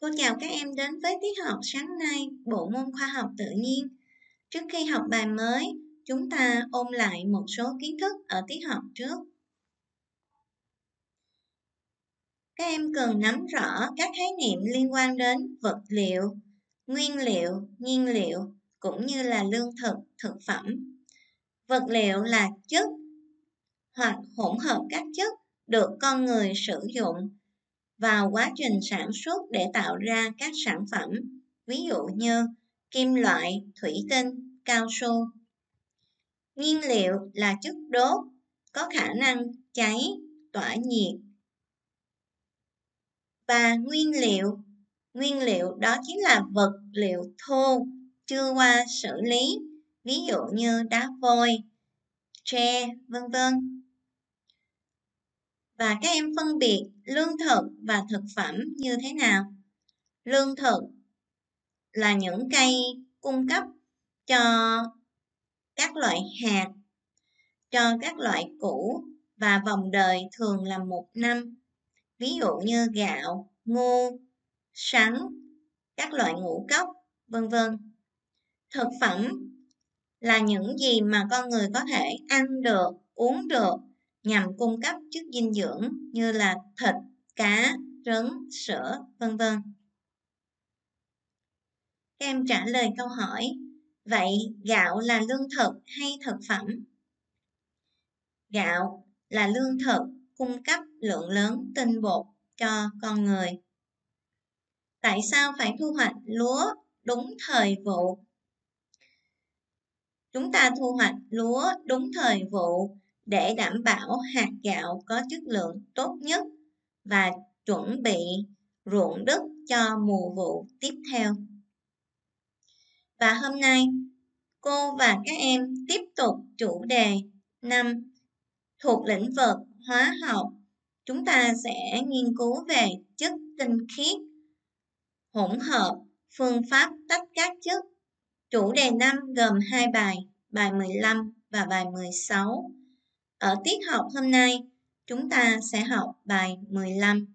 Cô chào các em đến với tiết học sáng nay bộ môn khoa học tự nhiên. Trước khi học bài mới, chúng ta ôn lại một số kiến thức ở tiết học trước. Các em cần nắm rõ các khái niệm liên quan đến vật liệu, nguyên liệu, nhiên liệu cũng như là lương thực, thực phẩm. Vật liệu là chất hoặc hỗn hợp các chất được con người sử dụng vào quá trình sản xuất để tạo ra các sản phẩm, ví dụ như kim loại, thủy tinh, cao su. Nhiên liệu là chất đốt, có khả năng cháy, tỏa nhiệt. Và nguyên liệu, nguyên liệu đó chính là vật liệu thô chưa qua xử lý, ví dụ như đá vôi, tre, vân vân và các em phân biệt lương thực và thực phẩm như thế nào? Lương thực là những cây cung cấp cho các loại hạt, cho các loại củ và vòng đời thường là một năm. Ví dụ như gạo, ngô, sắn, các loại ngũ cốc, vân vân. Thực phẩm là những gì mà con người có thể ăn được, uống được nhằm cung cấp chất dinh dưỡng như là thịt, cá, trứng, sữa, vân vân. Các em trả lời câu hỏi, vậy gạo là lương thực hay thực phẩm? Gạo là lương thực cung cấp lượng lớn tinh bột cho con người. Tại sao phải thu hoạch lúa đúng thời vụ? Chúng ta thu hoạch lúa đúng thời vụ để đảm bảo hạt gạo có chất lượng tốt nhất và chuẩn bị ruộng đất cho mùa vụ tiếp theo. Và hôm nay, cô và các em tiếp tục chủ đề năm thuộc lĩnh vực hóa học. Chúng ta sẽ nghiên cứu về chất tinh khiết, hỗn hợp, phương pháp tách các chất. Chủ đề năm gồm hai bài, bài 15 và bài 16. Ở tiết học hôm nay, chúng ta sẽ học bài 15.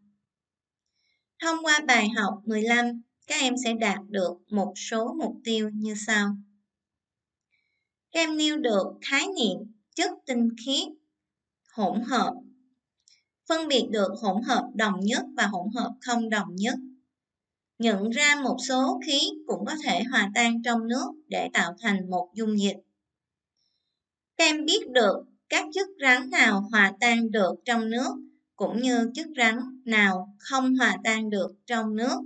Thông qua bài học 15, các em sẽ đạt được một số mục tiêu như sau. Các em nêu được khái niệm chất tinh khiết, hỗn hợp, phân biệt được hỗn hợp đồng nhất và hỗn hợp không đồng nhất. Nhận ra một số khí cũng có thể hòa tan trong nước để tạo thành một dung dịch. Các em biết được các chất rắn nào hòa tan được trong nước cũng như chất rắn nào không hòa tan được trong nước.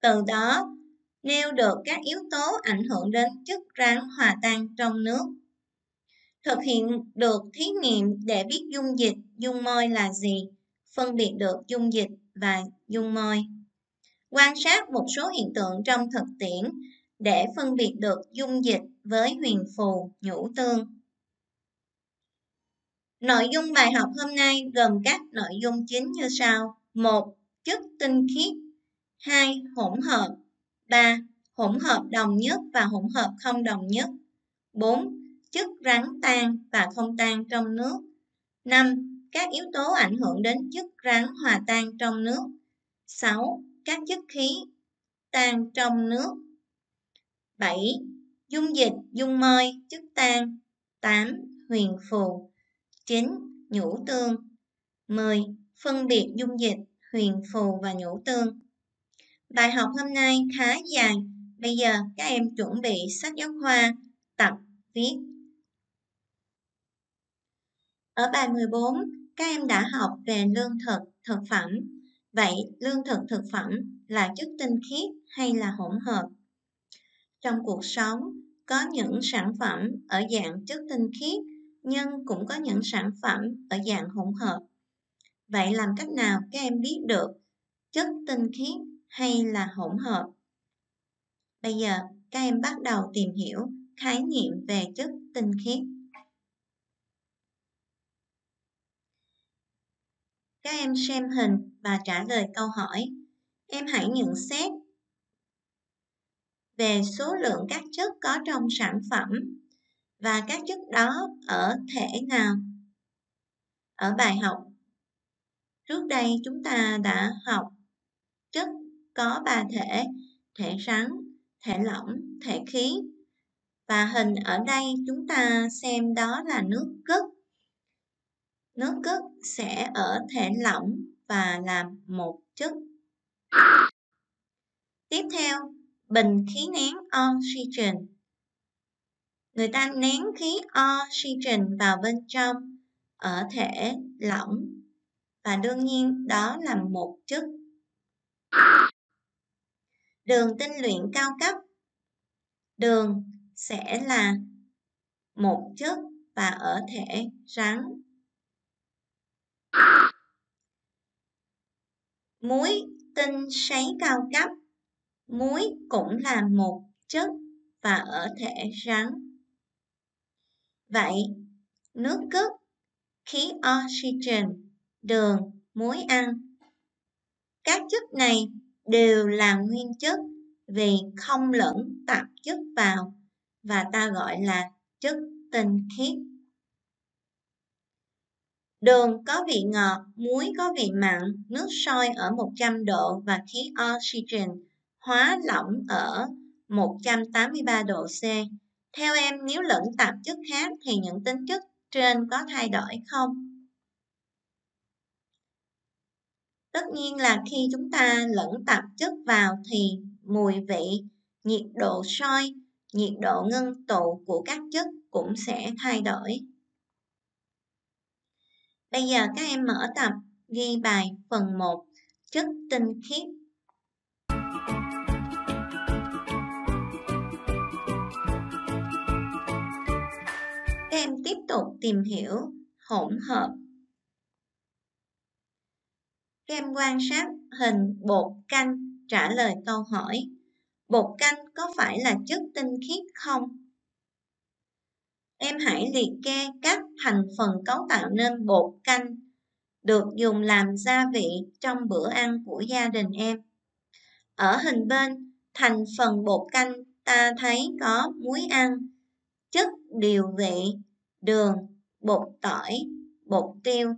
Từ đó, nêu được các yếu tố ảnh hưởng đến chất rắn hòa tan trong nước. Thực hiện được thí nghiệm để biết dung dịch, dung môi là gì, phân biệt được dung dịch và dung môi. Quan sát một số hiện tượng trong thực tiễn để phân biệt được dung dịch với huyền phù, nhũ tương. Nội dung bài học hôm nay gồm các nội dung chính như sau. 1. Chất tinh khiết 2. Hỗn hợp 3. Hỗn hợp đồng nhất và hỗn hợp không đồng nhất 4. Chất rắn tan và không tan trong nước 5. Các yếu tố ảnh hưởng đến chất rắn hòa tan trong nước 6. Các chất khí tan trong nước 7. Dung dịch, dung môi, chất tan 8. Huyền phù 9. Nhũ tương 10. Phân biệt dung dịch, huyền phù và nhũ tương Bài học hôm nay khá dài, bây giờ các em chuẩn bị sách giáo khoa, tập viết. Ở bài 14, các em đã học về lương thực, thực phẩm. Vậy lương thực thực phẩm là chất tinh khiết hay là hỗn hợp? Trong cuộc sống, có những sản phẩm ở dạng chất tinh khiết nhưng cũng có những sản phẩm ở dạng hỗn hợp. Vậy làm cách nào các em biết được chất tinh khiết hay là hỗn hợp? Bây giờ, các em bắt đầu tìm hiểu khái niệm về chất tinh khiết. Các em xem hình và trả lời câu hỏi. Em hãy nhận xét về số lượng các chất có trong sản phẩm và các chất đó ở thể nào ở bài học trước đây chúng ta đã học chất có ba thể, thể rắn, thể lỏng, thể khí. Và hình ở đây chúng ta xem đó là nước cất. Nước cất sẽ ở thể lỏng và làm một chất. Tiếp theo, bình khí nén oxygen. Người ta nén khí oxygen vào bên trong, ở thể lỏng, và đương nhiên đó là một chất. Đường tinh luyện cao cấp. Đường sẽ là một chất và ở thể rắn. Muối tinh sấy cao cấp. Muối cũng là một chất và ở thể rắn. Vậy, nước cất, khí oxygen, đường, muối ăn. Các chất này đều là nguyên chất vì không lẫn tạp chất vào và ta gọi là chất tinh khiết. Đường có vị ngọt, muối có vị mặn, nước sôi ở 100 độ và khí oxygen hóa lỏng ở 183 độ C. Theo em, nếu lẫn tạp chất khác thì những tính chất trên có thay đổi không? Tất nhiên là khi chúng ta lẫn tạp chất vào thì mùi vị, nhiệt độ sôi, nhiệt độ ngưng tụ của các chất cũng sẽ thay đổi. Bây giờ các em mở tập ghi bài phần 1 chất tinh khiết. Em tiếp tục tìm hiểu hỗn hợp. Các em quan sát hình bột canh trả lời câu hỏi bột canh có phải là chất tinh khiết không? Em hãy liệt kê các thành phần cấu tạo nên bột canh được dùng làm gia vị trong bữa ăn của gia đình em. Ở hình bên, thành phần bột canh ta thấy có muối ăn, chất điều vị, đường, bột tỏi, bột tiêu.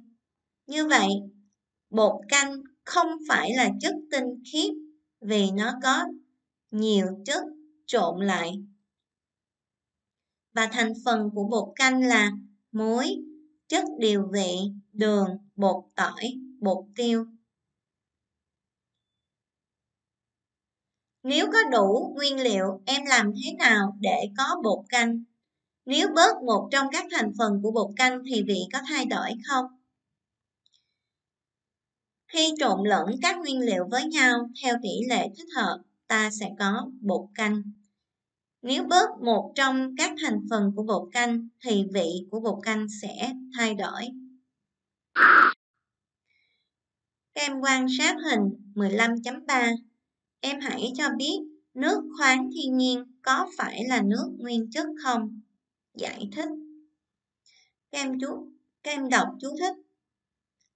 Như vậy, bột canh không phải là chất tinh khiết vì nó có nhiều chất trộn lại và thành phần của bột canh là muối, chất điều vị, đường, bột tỏi, bột tiêu. Nếu có đủ nguyên liệu, em làm thế nào để có bột canh? Nếu bớt một trong các thành phần của bột canh thì vị có thay đổi không? Khi trộn lẫn các nguyên liệu với nhau theo tỷ lệ thích hợp, ta sẽ có bột canh. Nếu bớt một trong các thành phần của bột canh thì vị của bột canh sẽ thay đổi. Các em quan sát hình 15.3. Em hãy cho biết nước khoáng thiên nhiên có phải là nước nguyên chất không? Giải thích. Các em chú các em đọc chú thích.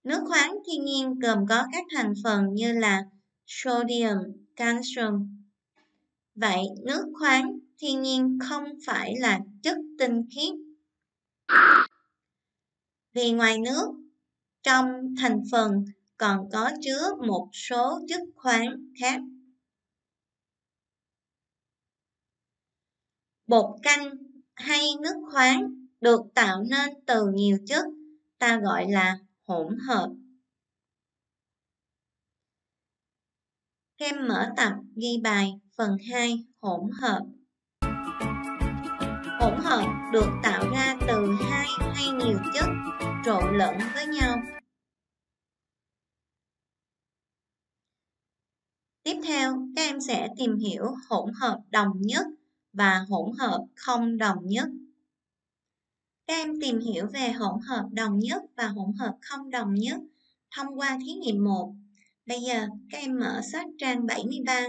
Nước khoáng thiên nhiên gồm có các thành phần như là sodium, calcium. Vậy nước khoáng thiên nhiên không phải là chất tinh khiết. Vì ngoài nước, trong thành phần còn có chứa một số chất khoáng khác. Bột canh hay nước khoáng được tạo nên từ nhiều chất, ta gọi là hỗn hợp. Kem mở tập ghi bài phần 2 hỗn hợp. Hỗn hợp được tạo ra từ hai hay nhiều chất trộn lẫn với nhau. Tiếp theo, các em sẽ tìm hiểu hỗn hợp đồng nhất và hỗn hợp không đồng nhất. Các em tìm hiểu về hỗn hợp đồng nhất và hỗn hợp không đồng nhất thông qua thí nghiệm 1. Bây giờ các em mở sách trang 73,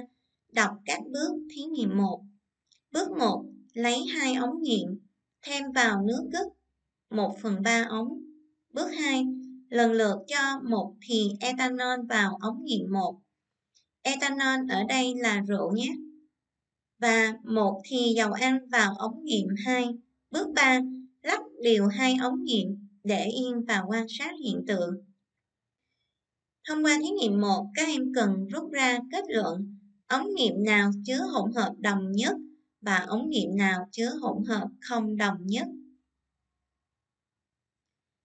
đọc các bước thí nghiệm 1. Bước 1 lấy hai ống nghiệm, thêm vào nước cất 1 phần 3 ống. Bước 2, lần lượt cho một thì ethanol vào ống nghiệm 1. Ethanol ở đây là rượu nhé. Và một thì dầu ăn vào ống nghiệm 2. Bước 3, lắp đều hai ống nghiệm để yên và quan sát hiện tượng. Thông qua thí nghiệm 1, các em cần rút ra kết luận ống nghiệm nào chứa hỗn hợp đồng nhất và ống nghiệm nào chứa hỗn hợp không đồng nhất.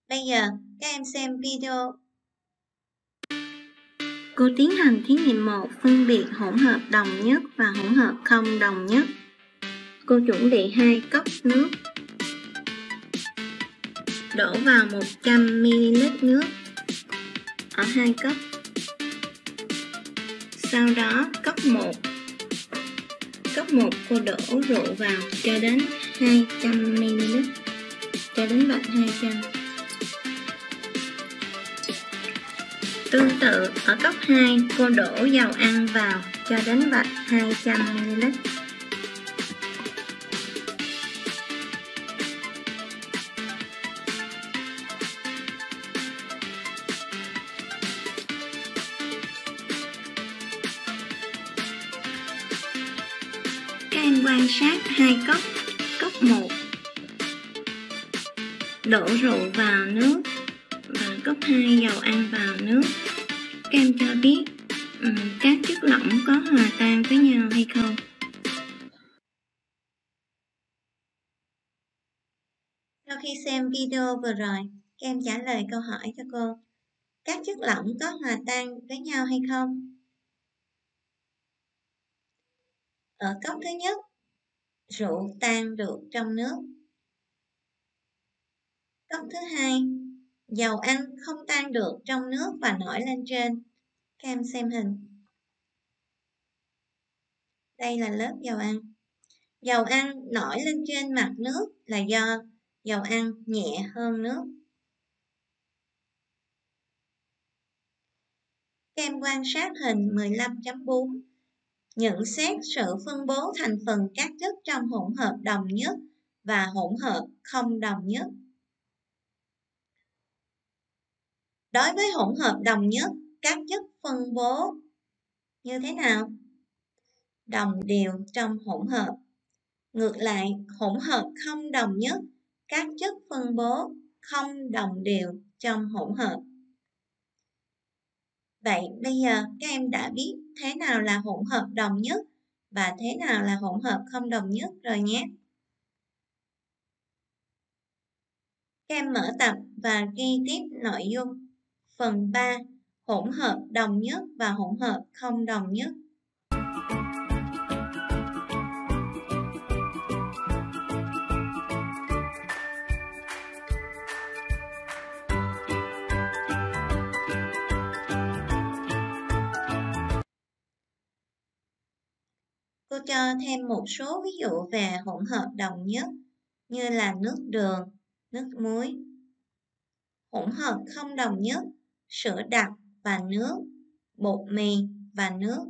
Bây giờ, các em xem video. Cô tiến hành thí nghiệm 1 phân biệt hỗn hợp đồng nhất và hỗn hợp không đồng nhất. Cô chuẩn bị hai cốc nước. Đổ vào 100ml nước ở hai cốc. Sau đó cốc 1 Cốc 1 cô đổ rượu vào cho đến 200ml cho đến vạch 200 Tương tự, ở cốc 2, cô đổ dầu ăn vào cho đến vạch 200ml. Các em quan sát hai cốc, cốc 1 đổ rượu vào nước cấp 2 dầu ăn vào nước. Các em cho biết um, các chất lỏng có hòa tan với nhau hay không? Sau khi xem video vừa rồi các em trả lời câu hỏi cho cô. Các chất lỏng có hòa tan với nhau hay không? Ở cốc thứ nhất rượu tan được trong nước. Cốc thứ hai Dầu ăn không tan được trong nước và nổi lên trên. Các em xem hình. Đây là lớp dầu ăn. Dầu ăn nổi lên trên mặt nước là do dầu ăn nhẹ hơn nước. Các em quan sát hình 15.4. Nhận xét sự phân bố thành phần các chất trong hỗn hợp đồng nhất và hỗn hợp không đồng nhất. Đối với hỗn hợp đồng nhất, các chất phân bố như thế nào? Đồng đều trong hỗn hợp. Ngược lại, hỗn hợp không đồng nhất, các chất phân bố không đồng đều trong hỗn hợp. Vậy bây giờ các em đã biết thế nào là hỗn hợp đồng nhất và thế nào là hỗn hợp không đồng nhất rồi nhé. Các em mở tập và ghi tiếp nội dung Phần 3. Hỗn hợp đồng nhất và hỗn hợp không đồng nhất. Cô cho thêm một số ví dụ về hỗn hợp đồng nhất như là nước đường, nước muối. Hỗn hợp không đồng nhất sữa đặc và nước, bột mì và nước.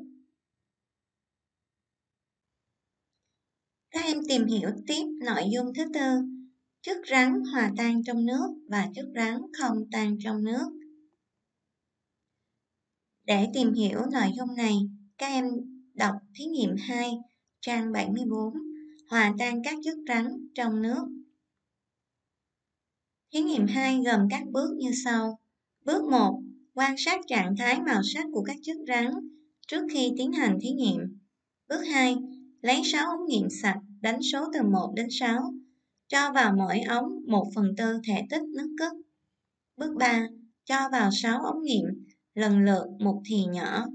Các em tìm hiểu tiếp nội dung thứ tư, chất rắn hòa tan trong nước và chất rắn không tan trong nước. Để tìm hiểu nội dung này, các em đọc thí nghiệm 2, trang 74, hòa tan các chất rắn trong nước. Thí nghiệm 2 gồm các bước như sau. Bước 1. Quan sát trạng thái màu sắc của các chất rắn trước khi tiến hành thí nghiệm. Bước 2. Lấy 6 ống nghiệm sạch đánh số từ 1 đến 6. Cho vào mỗi ống 1 phần tư thể tích nước cất. Bước 3. Cho vào 6 ống nghiệm lần lượt một thì nhỏ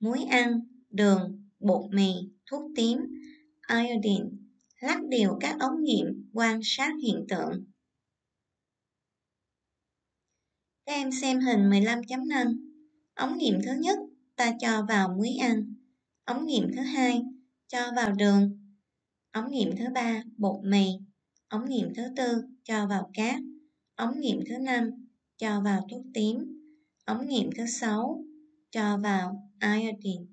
muối ăn, đường, bột mì, thuốc tím, iodine. Lắc đều các ống nghiệm quan sát hiện tượng. Các em xem hình 15.5. Ống nghiệm thứ nhất ta cho vào muối ăn. Ống nghiệm thứ hai cho vào đường. Ống nghiệm thứ ba bột mì. Ống nghiệm thứ tư cho vào cát. Ống nghiệm thứ năm cho vào thuốc tím. Ống nghiệm thứ sáu cho vào iodine.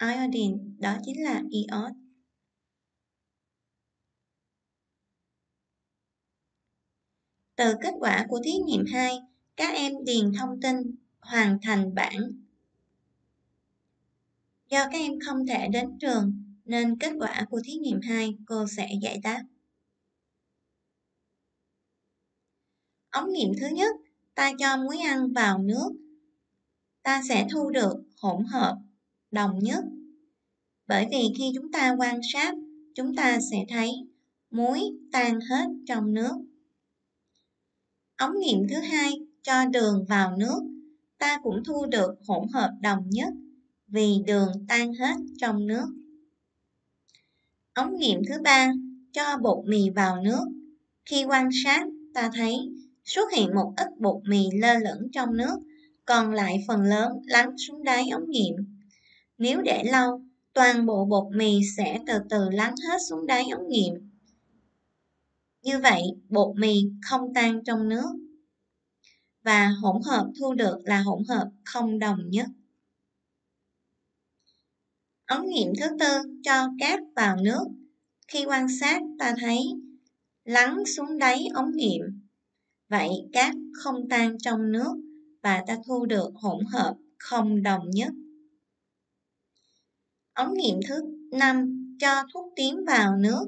Iodine đó chính là iốt. Từ kết quả của thí nghiệm 2, các em điền thông tin hoàn thành bản. Do các em không thể đến trường nên kết quả của thí nghiệm 2 cô sẽ giải đáp. Ống nghiệm thứ nhất, ta cho muối ăn vào nước. ta sẽ thu được hỗn hợp đồng nhất. Bởi vì khi chúng ta quan sát, chúng ta sẽ thấy muối tan hết trong nước. Ống nghiệm thứ hai cho đường vào nước, ta cũng thu được hỗn hợp đồng nhất vì đường tan hết trong nước. Ống nghiệm thứ ba cho bột mì vào nước. Khi quan sát, ta thấy xuất hiện một ít bột mì lơ lửng trong nước, còn lại phần lớn lắng xuống đáy ống nghiệm. Nếu để lâu, toàn bộ bột mì sẽ từ từ lắng hết xuống đáy ống nghiệm. Như vậy, bột mì không tan trong nước và hỗn hợp thu được là hỗn hợp không đồng nhất. Ống nghiệm thứ tư cho cát vào nước. Khi quan sát ta thấy lắng xuống đáy ống nghiệm. Vậy cát không tan trong nước và ta thu được hỗn hợp không đồng nhất. Ống nghiệm thứ năm cho thuốc tím vào nước,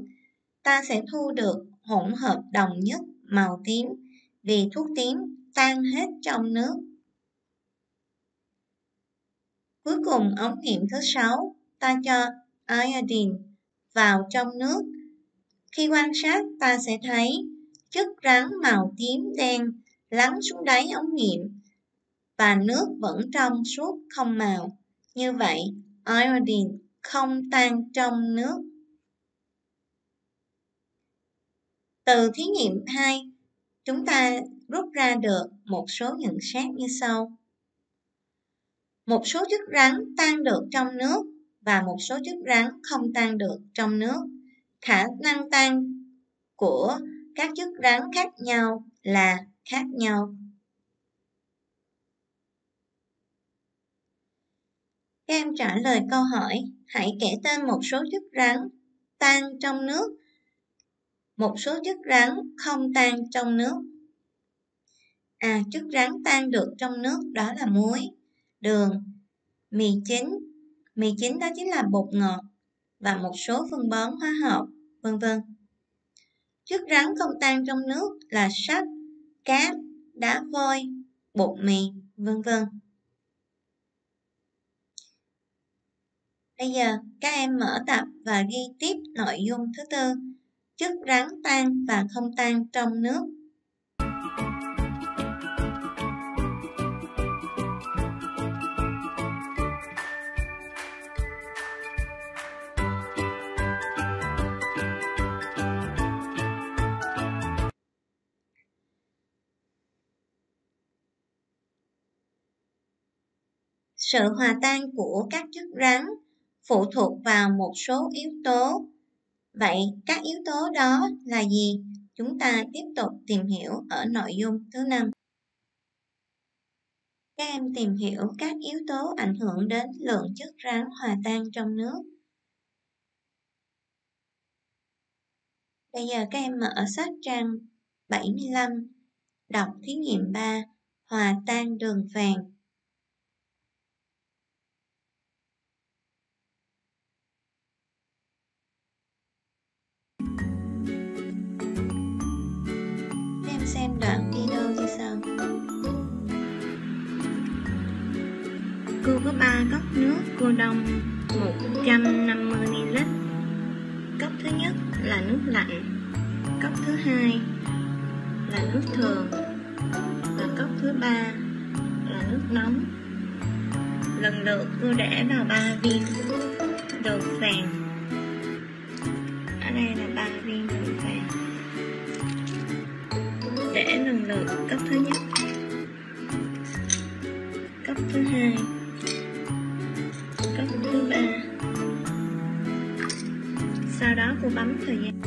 ta sẽ thu được hỗn hợp đồng nhất màu tím vì thuốc tím tan hết trong nước. Cuối cùng ống nghiệm thứ sáu ta cho iodine vào trong nước. Khi quan sát ta sẽ thấy chất rắn màu tím đen lắng xuống đáy ống nghiệm và nước vẫn trong suốt không màu. Như vậy, iodine không tan trong nước. Từ thí nghiệm 2, chúng ta rút ra được một số nhận xét như sau. Một số chất rắn tan được trong nước và một số chất rắn không tan được trong nước. Khả năng tan của các chất rắn khác nhau là khác nhau. Các em trả lời câu hỏi, hãy kể tên một số chất rắn tan trong nước, một số chất rắn không tan trong nước. À, chất rắn tan được trong nước đó là muối, đường, mì chính, mì chính đó chính là bột ngọt và một số phân bón hóa học, vân vân. Chất rắn không tan trong nước là sắt, cát, đá vôi, bột mì, vân vân. Bây giờ các em mở tập và ghi tiếp nội dung thứ tư, chất rắn tan và không tan trong nước. Sự hòa tan của các chất rắn phụ thuộc vào một số yếu tố. Vậy các yếu tố đó là gì? Chúng ta tiếp tục tìm hiểu ở nội dung thứ năm. Các em tìm hiểu các yếu tố ảnh hưởng đến lượng chất rắn hòa tan trong nước. Bây giờ các em mở sách trang 75, đọc thí nghiệm 3, hòa tan đường vàng. Xem đoạn video như sau. Cô có 3 cốc nước cô đông 150ml Cốc thứ nhất là nước lạnh Cốc thứ hai là nước thường, Và cốc thứ ba là nước nóng. Lần lượt cô để vào ba viên đường phèn Ở đây là ba viên vẽ lần lượt, cấp thứ nhất. Cấp thứ hai. Cấp thứ ba. Sau đó cô bấm thời gian.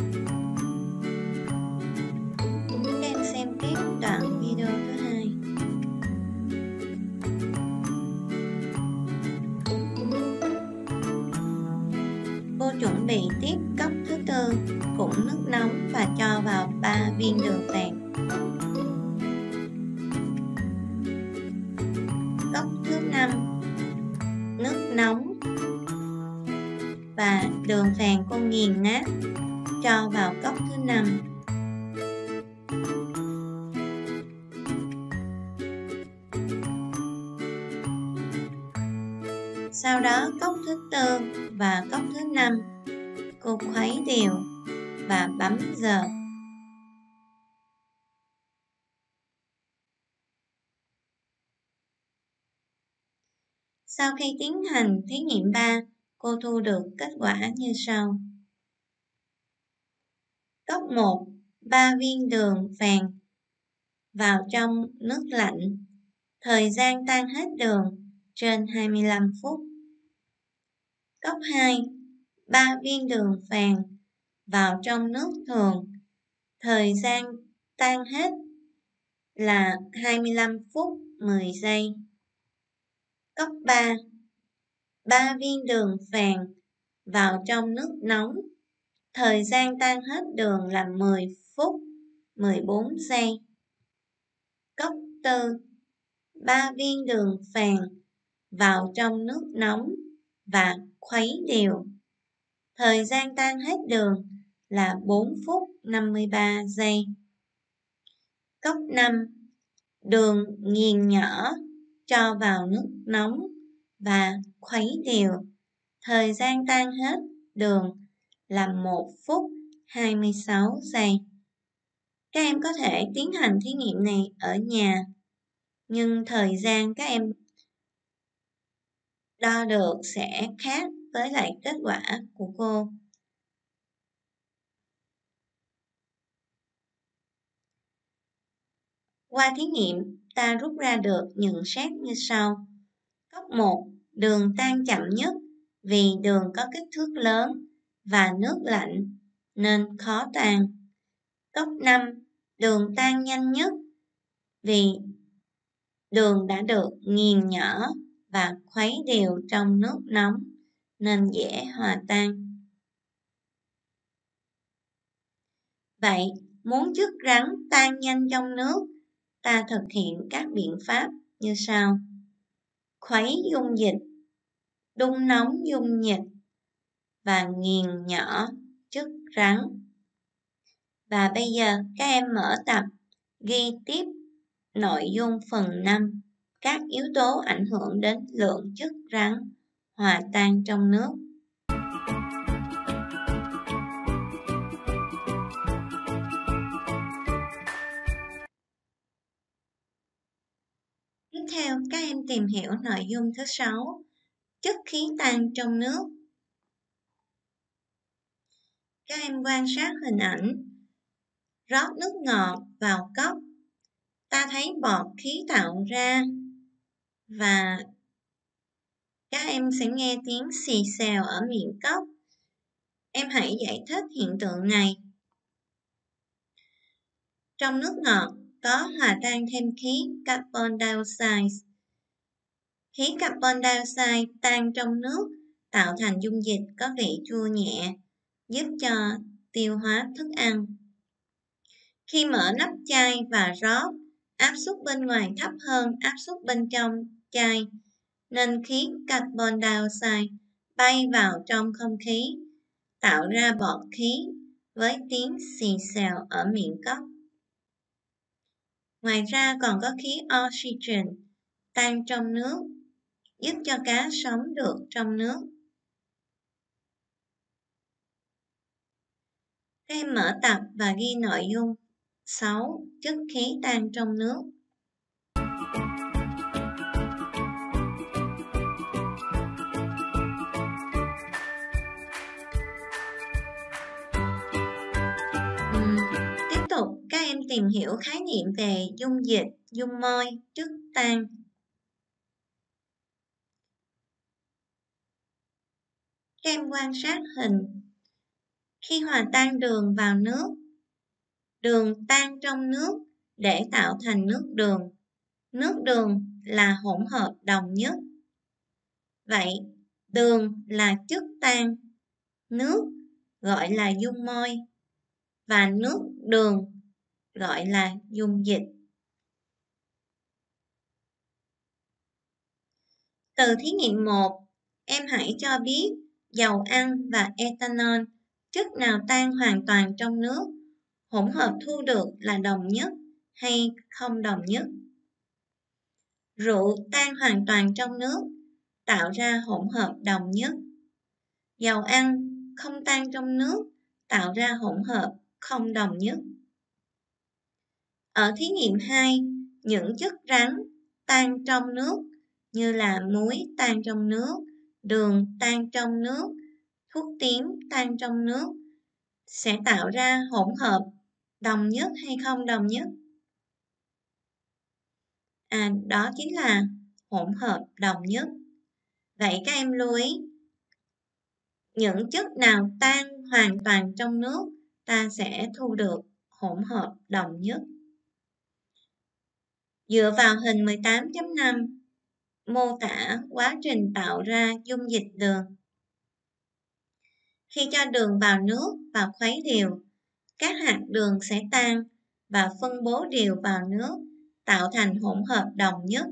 Khuấy đều và bấm giờ. Sau khi tiến hành thí nghiệm 3, cô thu được kết quả như sau. Cốc 1, 3 viên đường vàng vào trong nước lạnh. Thời gian tan hết đường trên 25 phút. Cốc 2, ba viên đường vàng vào trong nước thường. Thời gian tan hết là 25 phút 10 giây. Cấp 3 ba viên đường vàng vào trong nước nóng. Thời gian tan hết đường là 10 phút 14 giây. Cấp 4 ba viên đường vàng vào trong nước nóng và khuấy đều. Thời gian tan hết đường là 4 phút 53 giây. Cốc 5 Đường nghiền nhỏ cho vào nước nóng và khuấy đều. Thời gian tan hết đường là 1 phút 26 giây. Các em có thể tiến hành thí nghiệm này ở nhà, nhưng thời gian các em đo được sẽ khác với lại kết quả của cô. Qua thí nghiệm, ta rút ra được nhận xét như sau. Cốc 1. Đường tan chậm nhất vì đường có kích thước lớn và nước lạnh nên khó tan. Cốc 5. Đường tan nhanh nhất vì đường đã được nghiền nhỏ và khuấy đều trong nước nóng nên dễ hòa tan. Vậy, muốn chất rắn tan nhanh trong nước, ta thực hiện các biện pháp như sau. Khuấy dung dịch, đun nóng dung dịch và nghiền nhỏ chất rắn. Và bây giờ các em mở tập ghi tiếp nội dung phần 5 các yếu tố ảnh hưởng đến lượng chất rắn hòa tan trong nước. Tiếp theo, các em tìm hiểu nội dung thứ 6, chất khí tan trong nước. Các em quan sát hình ảnh, rót nước ngọt vào cốc, ta thấy bọt khí tạo ra và các em sẽ nghe tiếng xì xào ở miệng cốc. Em hãy giải thích hiện tượng này. Trong nước ngọt có hòa tan thêm khí carbon dioxide. Khí carbon dioxide tan trong nước tạo thành dung dịch có vị chua nhẹ, giúp cho tiêu hóa thức ăn. Khi mở nắp chai và rót, áp suất bên ngoài thấp hơn áp suất bên trong chai nên khí carbon dioxide bay vào trong không khí, tạo ra bọt khí với tiếng xì xèo ở miệng cốc. Ngoài ra còn có khí oxygen tan trong nước, giúp cho cá sống được trong nước. Các em mở tập và ghi nội dung 6. Chất khí tan trong nước tìm hiểu khái niệm về dung dịch, dung môi, trước tan. Các em quan sát hình. Khi hòa tan đường vào nước, đường tan trong nước để tạo thành nước đường. Nước đường là hỗn hợp đồng nhất. Vậy, đường là chất tan, nước gọi là dung môi và nước đường gọi là dung dịch. Từ thí nghiệm 1, em hãy cho biết dầu ăn và ethanol chất nào tan hoàn toàn trong nước, hỗn hợp thu được là đồng nhất hay không đồng nhất. Rượu tan hoàn toàn trong nước, tạo ra hỗn hợp đồng nhất. Dầu ăn không tan trong nước tạo ra hỗn hợp không đồng nhất. Ở thí nghiệm 2, những chất rắn tan trong nước như là muối tan trong nước, đường tan trong nước, thuốc tím tan trong nước sẽ tạo ra hỗn hợp đồng nhất hay không đồng nhất? À, đó chính là hỗn hợp đồng nhất. Vậy các em lưu ý, những chất nào tan hoàn toàn trong nước, ta sẽ thu được hỗn hợp đồng nhất. Dựa vào hình 18.5, mô tả quá trình tạo ra dung dịch đường. Khi cho đường vào nước và khuấy đều, các hạt đường sẽ tan và phân bố đều vào nước, tạo thành hỗn hợp đồng nhất,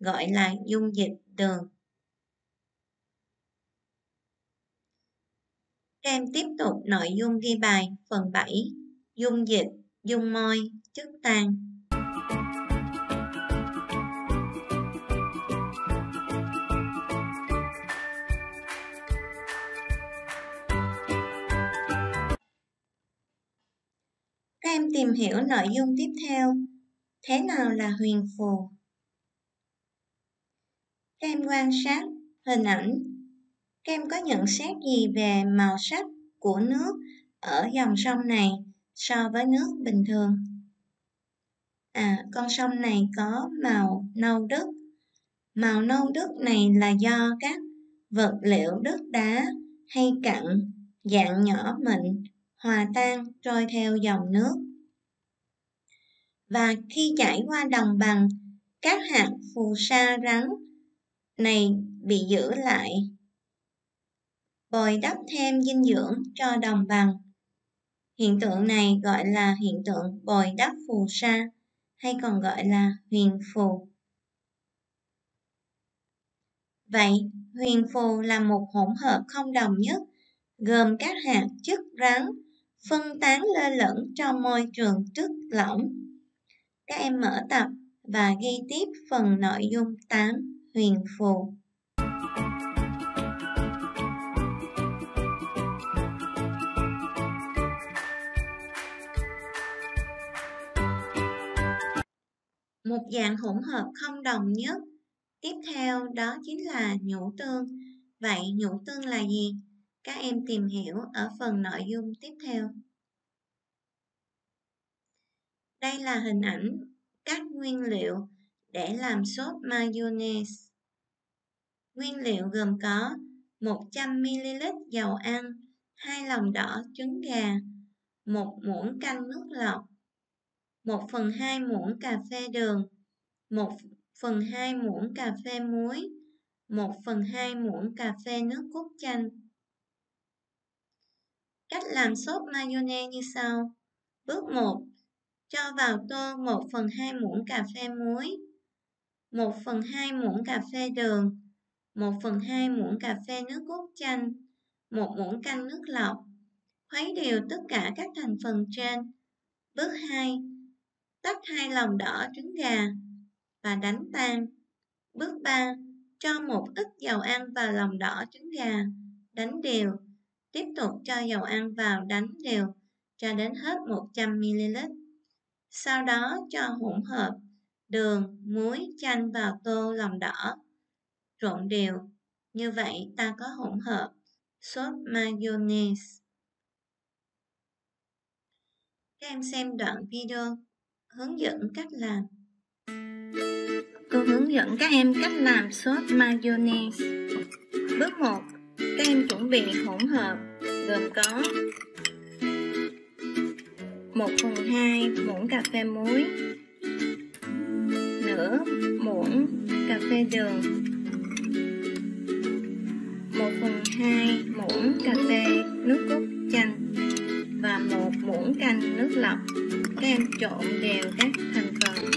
gọi là dung dịch đường. Các em tiếp tục nội dung ghi bài phần 7, dung dịch, dung môi, chất tan. Tìm hiểu nội dung tiếp theo. Thế nào là huyền phù? Các em quan sát hình ảnh. Các em có nhận xét gì về màu sắc của nước ở dòng sông này so với nước bình thường? À, con sông này có màu nâu đất. Màu nâu đất này là do các vật liệu đất đá hay cặn dạng nhỏ mịn hòa tan trôi theo dòng nước. Và khi chảy qua đồng bằng, các hạt phù sa rắn này bị giữ lại, bồi đắp thêm dinh dưỡng cho đồng bằng. Hiện tượng này gọi là hiện tượng bồi đắp phù sa hay còn gọi là huyền phù. Vậy, huyền phù là một hỗn hợp không đồng nhất gồm các hạt chất rắn phân tán lơ lửng trong môi trường chất lỏng. Các em mở tập và ghi tiếp phần nội dung 8 huyền phù. Một dạng hỗn hợp không đồng nhất. Tiếp theo đó chính là nhũ tương. Vậy nhũ tương là gì? Các em tìm hiểu ở phần nội dung tiếp theo. Đây là hình ảnh các nguyên liệu để làm sốt mayonnaise. Nguyên liệu gồm có 100ml dầu ăn, 2 lòng đỏ trứng gà, 1 muỗng canh nước lọc, 1 phần 2 muỗng cà phê đường, 1 phần 2 muỗng cà phê muối, 1 phần 2 muỗng cà phê nước cốt chanh. Cách làm sốt mayonnaise như sau. Bước 1. Cho vào tô 1 phần 2 muỗng cà phê muối, 1 phần 2 muỗng cà phê đường, 1 phần 2 muỗng cà phê nước cốt chanh, 1 muỗng canh nước lọc. Khuấy đều tất cả các thành phần trên. Bước 2. Tách hai lòng đỏ trứng gà và đánh tan. Bước 3. Cho một ít dầu ăn vào lòng đỏ trứng gà, đánh đều. Tiếp tục cho dầu ăn vào đánh đều cho đến hết 100ml. Sau đó cho hỗn hợp đường, muối, chanh vào tô lòng đỏ. Trộn đều. Như vậy ta có hỗn hợp sốt mayonnaise. Các em xem đoạn video hướng dẫn cách làm. Cô hướng dẫn các em cách làm sốt mayonnaise. Bước 1. Các em chuẩn bị hỗn hợp gồm có 1 phần 2 muỗng cà phê muối. Nửa muỗng cà phê đường. 1 phần 2 muỗng cà phê nước cốt chanh và một muỗng canh nước lọc. Các em trộn đều các thành phần.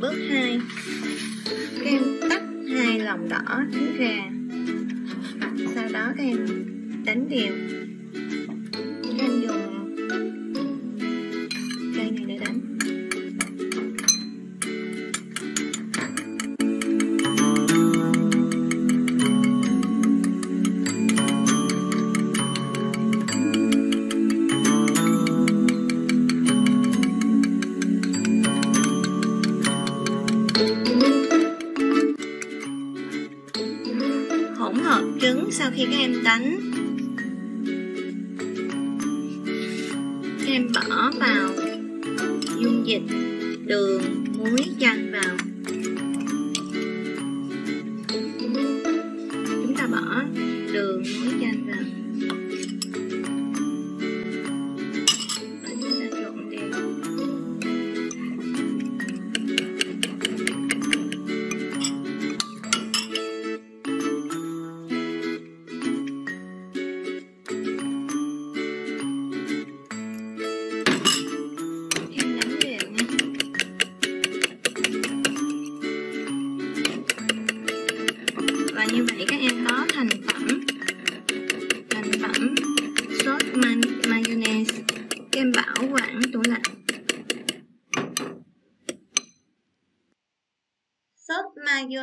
Bước 2 các em tách hai lòng đỏ trứng gà thêm đánh đều. Khi các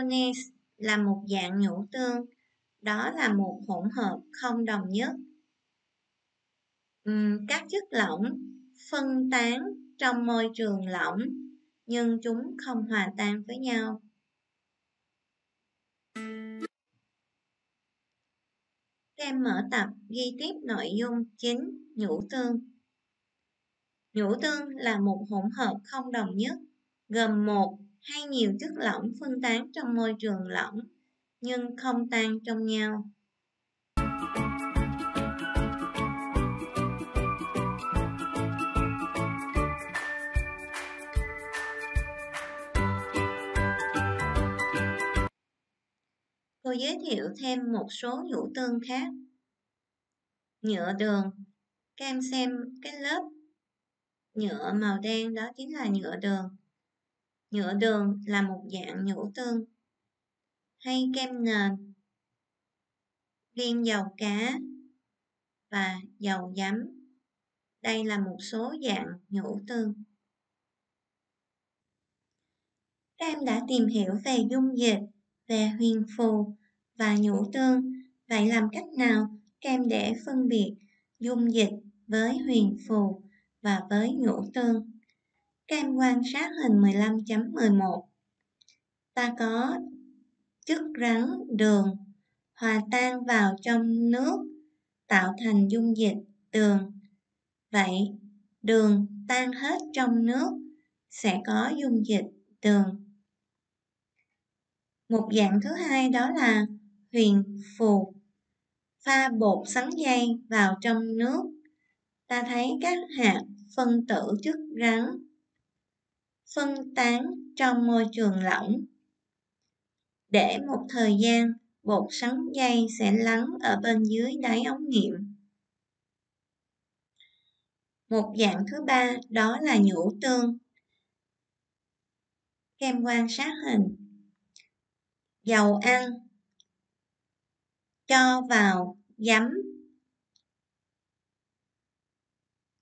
mayonnaise là một dạng nhũ tương, đó là một hỗn hợp không đồng nhất. các chất lỏng phân tán trong môi trường lỏng nhưng chúng không hòa tan với nhau. Kem mở tập ghi tiếp nội dung chính nhũ tương. Nhũ tương là một hỗn hợp không đồng nhất, gồm một hay nhiều chất lỏng phân tán trong môi trường lỏng, nhưng không tan trong nhau. Cô giới thiệu thêm một số hữu tương khác. Nhựa đường. Các em xem cái lớp nhựa màu đen đó chính là nhựa đường. Nhựa đường là một dạng nhũ tương hay kem nền, viên dầu cá và dầu giấm. Đây là một số dạng nhũ tương. Các em đã tìm hiểu về dung dịch, về huyền phù và nhũ tương. Vậy làm cách nào các em để phân biệt dung dịch với huyền phù và với nhũ tương? Các em quan sát hình 15.11. Ta có chất rắn đường hòa tan vào trong nước tạo thành dung dịch đường. Vậy đường tan hết trong nước sẽ có dung dịch đường. Một dạng thứ hai đó là huyền phù. Pha bột sắn dây vào trong nước, ta thấy các hạt phân tử chất rắn phân tán trong môi trường lỏng. Để một thời gian, bột sắn dây sẽ lắng ở bên dưới đáy ống nghiệm. Một dạng thứ ba đó là nhũ tương. Kem quan sát hình. Dầu ăn cho vào giấm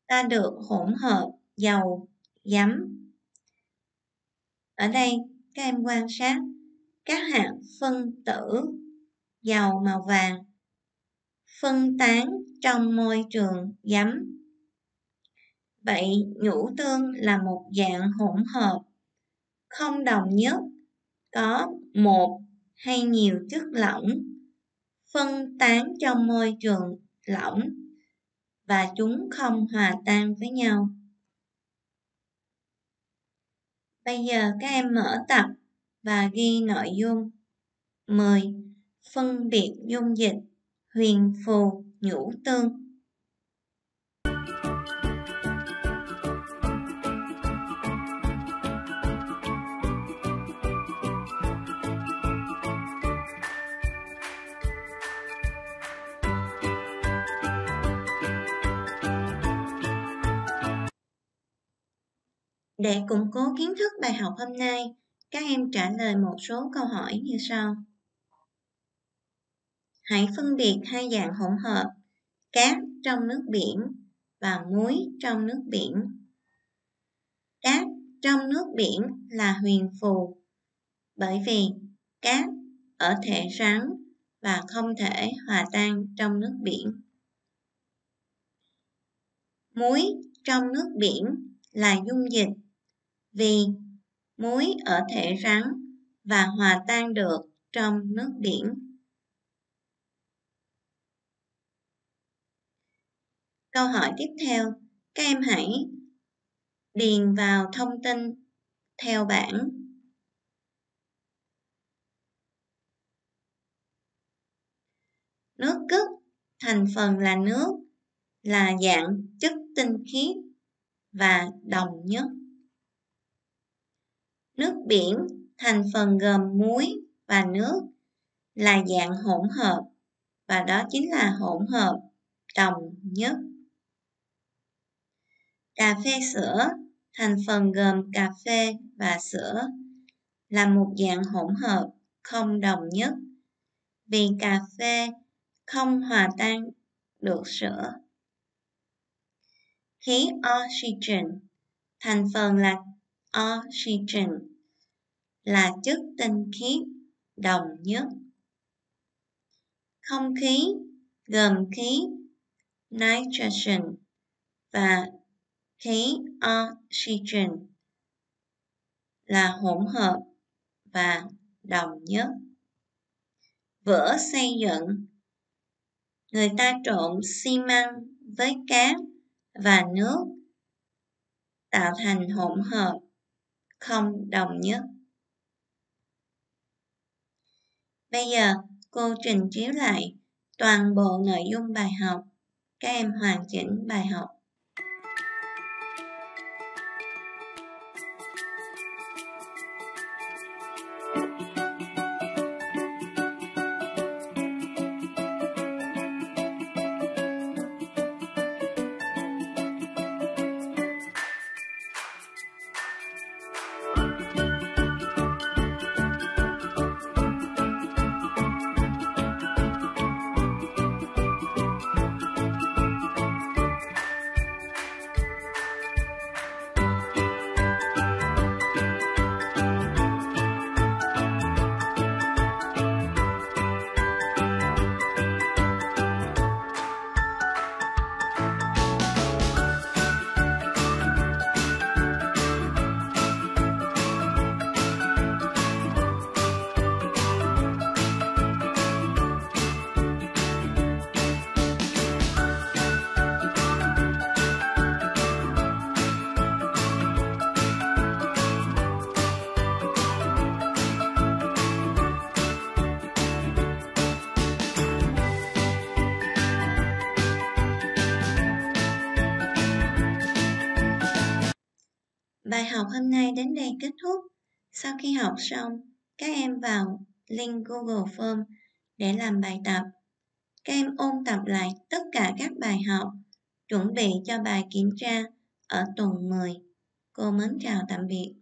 ta được hỗn hợp dầu giấm ở đây, các em quan sát các hạt phân tử dầu màu vàng phân tán trong môi trường giấm. Vậy nhũ tương là một dạng hỗn hợp không đồng nhất, có một hay nhiều chất lỏng phân tán trong môi trường lỏng và chúng không hòa tan với nhau. Bây giờ các em mở tập và ghi nội dung. 10. Phân biệt dung dịch huyền phù, nhũ tương Để củng cố kiến thức bài học hôm nay, các em trả lời một số câu hỏi như sau. Hãy phân biệt hai dạng hỗn hợp cát trong nước biển và muối trong nước biển. Cát trong nước biển là huyền phù bởi vì cát ở thể rắn và không thể hòa tan trong nước biển. Muối trong nước biển là dung dịch vì muối ở thể rắn và hòa tan được trong nước biển. Câu hỏi tiếp theo, các em hãy điền vào thông tin theo bảng. Nước cất thành phần là nước là dạng chất tinh khiết và đồng nhất. Nước biển, thành phần gồm muối và nước, là dạng hỗn hợp, và đó chính là hỗn hợp đồng nhất. Cà phê sữa, thành phần gồm cà phê và sữa, là một dạng hỗn hợp không đồng nhất vì cà phê không hòa tan được sữa. Khí oxygen, thành phần là oxygen là chất tinh khiết, đồng nhất. Không khí, gồm khí, nitrogen và khí oxygen là hỗn hợp và đồng nhất. Vữa xây dựng, Người ta trộn xi măng với cát và nước tạo thành hỗn hợp không đồng nhất. Bây giờ, cô trình chiếu lại toàn bộ nội dung bài học. Các em hoàn chỉnh bài học. Học hôm nay đến đây kết thúc. Sau khi học xong, các em vào link Google Form để làm bài tập. Các em ôn tập lại tất cả các bài học, chuẩn bị cho bài kiểm tra ở tuần 10. Cô mến chào tạm biệt.